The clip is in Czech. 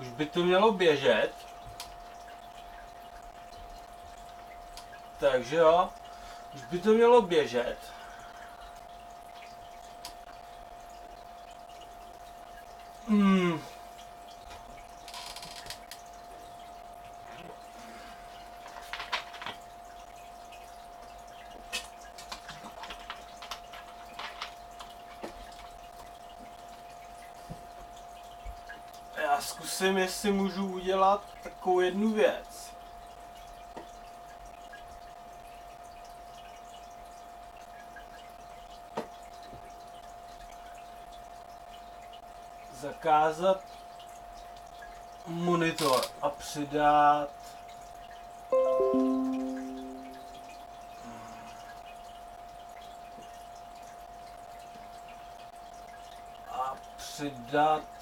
Už by to mělo běžet. Takže jo, už by to mělo běžet. Hmm. Zkusím, jestli můžu udělat takovou jednu věc. Zakázat monitor a přidat a přidat